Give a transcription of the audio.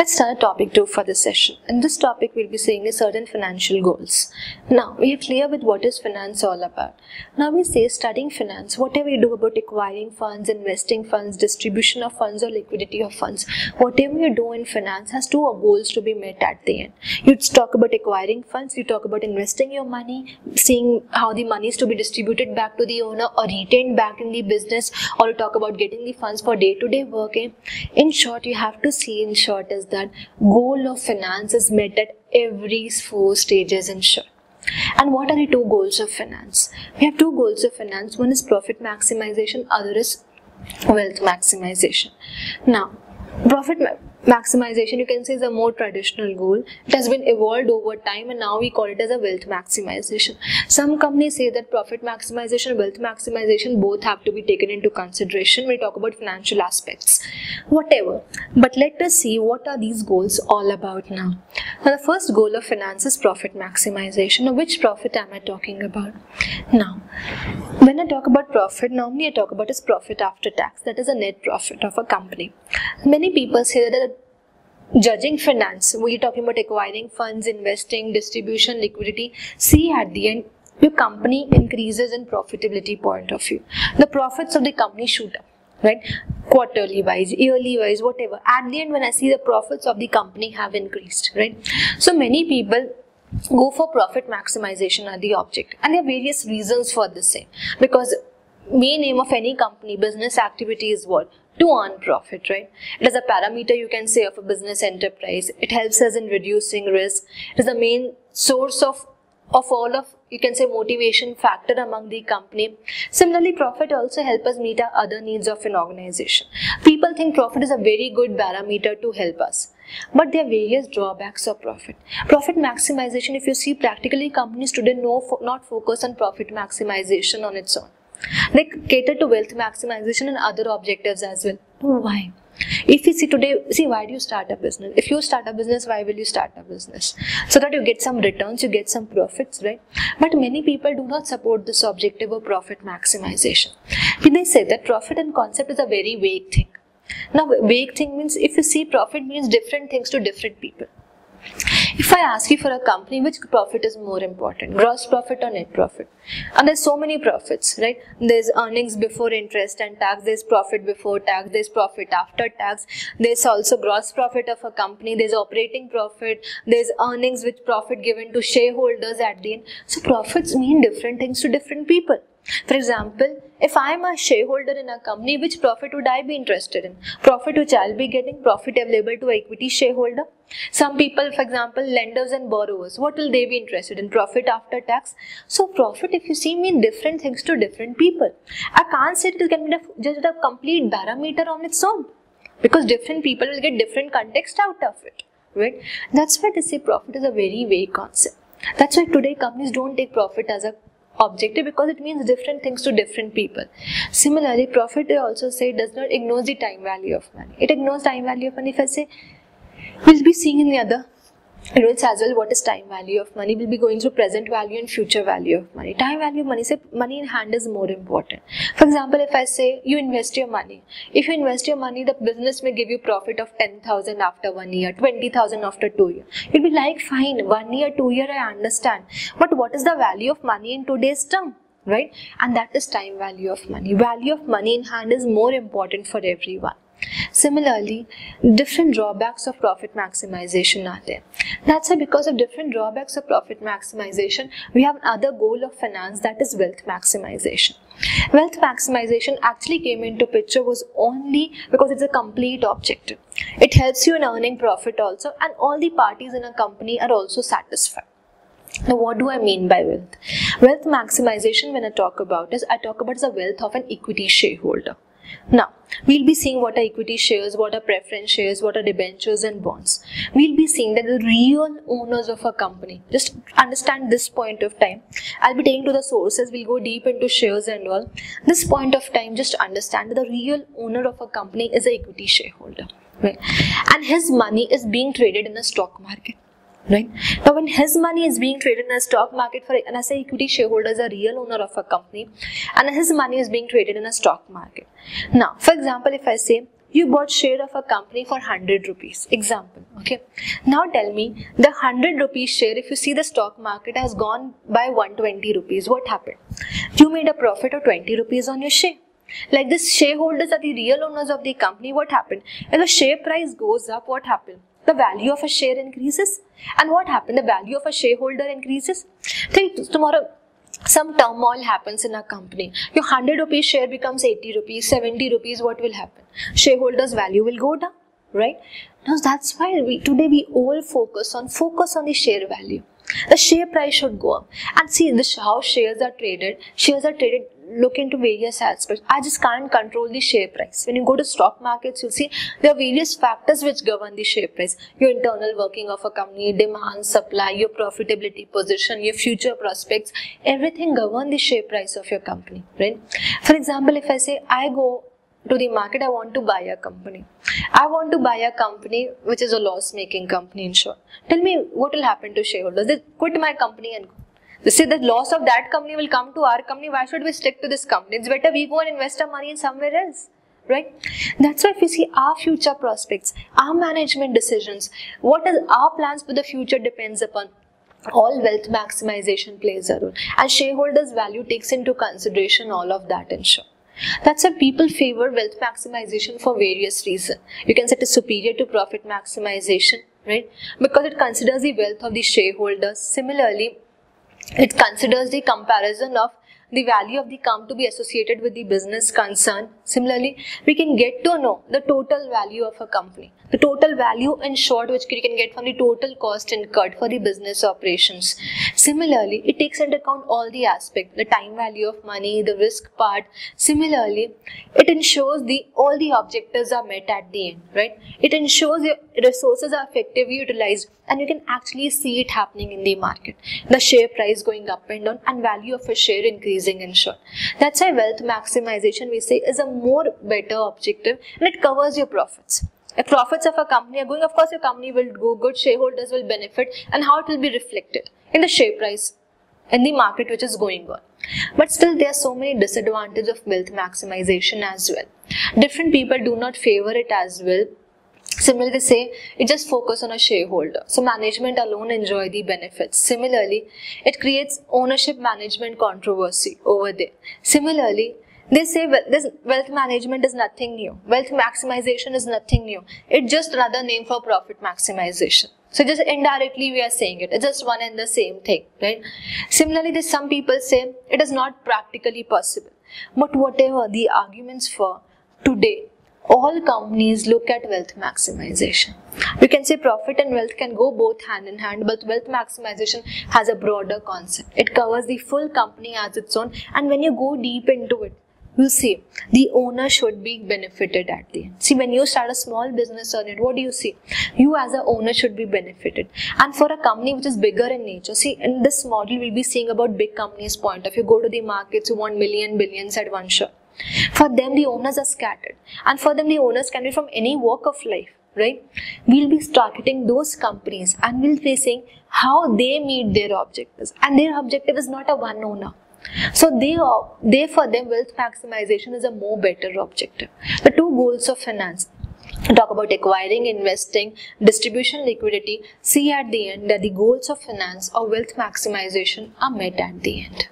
Let's start a topic 2 for this session. In this topic, we'll be seeing the certain financial goals. Now, we are clear with what is finance all about. Now, we say studying finance, whatever you do about acquiring funds, investing funds, distribution of funds, or liquidity of funds, whatever you do in finance has two goals to be met at the end. You talk about acquiring funds, you talk about investing your money, seeing how the money is to be distributed back to the owner or retained back in the business, or you talk about getting the funds for day to day working. In short, you have to see in short is that goal of finance is met at every four stages in. And what are the two goals of finance? We have two goals of finance. One is profit maximization, other is wealth maximization. Now, profit maximization you can say is a more traditional goal. It has been evolved over time and now we call it as a wealth maximization. Some companies say that profit maximization wealth maximization both have to be taken into consideration when we talk about financial aspects. Whatever. But let us see what are these goals all about now. Now the first goal of finance is profit maximization. Now which profit am i talking about? Now when i talk about profit normally i talk about is profit after tax. That is a net profit of a company many people say that judging finance, we're talking about acquiring funds, investing, distribution, liquidity. See at the end, your company increases in profitability point of view. The profits of the company shoot up, right? Quarterly wise, yearly wise, whatever. At the end, when I see the profits of the company have increased, right? So many people go for profit maximization as the object, and there are various reasons for the same because main aim of any company business activity is what to earn profit, right? It is a parameter you can say of a business enterprise. It helps us in reducing risk. It is the main source of of all of you can say motivation factor among the company. Similarly, profit also help us meet our other needs of an organization. People think profit is a very good parameter to help us. But there are various drawbacks of profit. Profit maximization, if you see practically companies today no, not focus on profit maximization on its own they cater to wealth maximization and other objectives as well. Oh, why? If you see today, see why do you start a business? If you start a business, why will you start a business? So that you get some returns, you get some profits, right? But many people do not support this objective of profit maximization. They say that profit and concept is a very vague thing. Now, vague thing means if you see profit means different things to different people. If I ask you for a company, which profit is more important, gross profit or net profit? And there's so many profits, right? There's earnings before interest and tax, there's profit before tax, there's profit after tax, there's also gross profit of a company, there's operating profit, there's earnings with profit given to shareholders at the end. So profits mean different things to different people. For example, if I am a shareholder in a company, which profit would I be interested in? Profit which I'll be getting, profit available to equity shareholder. Some people, for example, lenders and borrowers, what will they be interested in? Profit after tax. So profit, if you see, mean different things to different people. I can't say it can be just a complete parameter on its own because different people will get different context out of it, right? That's why they say profit is a very vague concept. That's why today companies don't take profit as a objective because it means different things to different people. Similarly, profit they also say does not ignore the time value of money. It ignores time value of money. If I say we'll be seeing in the other units as well what is time value of money? We'll be going through present value and future value of money. Time value of money say money in hand is more important. For example if i say you invest your money if you invest your money the business may give you profit of 10000 after one year 20000 after two years you'll be like fine one year two year i understand. But what is the value of money in today's term right? And that is time value of money. Value of money in hand is more important for everyone Similarly, different drawbacks of profit maximization are there. That's why because of different drawbacks of profit maximization, we have another goal of finance that is wealth maximization. Wealth maximization actually came into picture was only because it's a complete objective. It helps you in earning profit also and all the parties in a company are also satisfied. Now, what do I mean by wealth? Wealth maximization, when I talk about is, I talk about the wealth of an equity shareholder. Now, we'll be seeing what are equity shares, what are preference shares, what are debentures and bonds. We'll be seeing that the real owners of a company, just understand this point of time. I'll be taking to the sources, we'll go deep into shares and all. This point of time, just understand that the real owner of a company is an equity shareholder. Right? And his money is being traded in the stock market right? Now when his money is being traded in a stock market for and i say equity shareholder is a real owner of a company and his money is being traded in a stock market. Now for example if i say you bought share of a company for 100 rupees. Example okay? Now tell me the 100 rupees share if you see the stock market has gone by 120 rupees what happened? You made a profit of 20 rupees on your share. Like this shareholders are the real owners of the company what happened? If the share price goes up what happened the value of a share increases and what happened the value of a shareholder increases think tomorrow some turmoil happens in a company. Your 100 rupees share becomes 80 rupees, 70 rupees, what will happen? Shareholders' value will go down, right? Now that's why we today we all focus on focus on the share value. The share price should go up. And see this how shares are traded. Shares are traded look into various aspects. I just can't control the share price. When you go to stock markets, you'll see there are various factors which govern the share price. Your internal working of a company, demand, supply, your profitability position, your future prospects, everything govern the share price of your company, right? For example, if I say I go to the market, I want to buy a company. I want to buy a company which is a loss making company in short. Tell me what will happen to shareholders. They quit my company and go. They say the loss of that company will come to our company. Why should we stick to this company? It's better we go and invest our money in somewhere else. Right? That's why if you see our future prospects, our management decisions, what is our plans for the future depends upon all wealth maximization plays a role and shareholders value takes into consideration all of that in short. That's why people favor wealth maximization for various reasons. You can say it is superior to profit maximization, right? Because it considers the wealth of the shareholders. Similarly, it considers the comparison of the value of the come to be associated with the business concern. Similarly, we can get to know the total value of a company. The total value in short which you can get from the total cost incurred for the business operations. Similarly, it takes into account all the aspects, the time value of money, the risk part. Similarly, it ensures the all the objectives are met at the end, right? It ensures your resources are effectively utilized and you can actually see it happening in the market. The share price going up and down and value of a share short. That's why wealth maximization we say is a more better objective and it covers your profits. If profits of a company are going, of course your company will go good, shareholders will benefit and how it will be reflected in the share price in the market which is going on. But still there are so many disadvantages of wealth maximization as well. Different people do not favor it as well Similarly, they say it just focus on a shareholder. So management alone enjoy the benefits. Similarly, it creates ownership management controversy over there. Similarly, they say this wealth management is nothing new. Wealth maximization is nothing new. It's just another name for profit maximization. So just indirectly we are saying it. It's just one and the same thing, right? Similarly, there's some people say it is not practically possible. But whatever the arguments for today, all companies look at wealth maximization. We can say profit and wealth can go both hand in hand, but wealth maximization has a broader concept. It covers the full company as its own, and when you go deep into it, you see the owner should be benefited at the end. See, when you start a small business on it, what do you see? You as a owner should be benefited. And for a company which is bigger in nature, see, in this model, we'll be seeing about big companies' point of view. Go to the markets, you want million, billions at one shot. For them, the owners are scattered. And for them, the owners can be from any walk of life, right? We'll be targeting those companies and we'll be saying how they meet their objectives. And their objective is not a one owner. So they are, they for them wealth maximization is a more better objective. The two goals of finance talk about acquiring, investing, distribution, liquidity. See at the end that the goals of finance or wealth maximization are met at the end.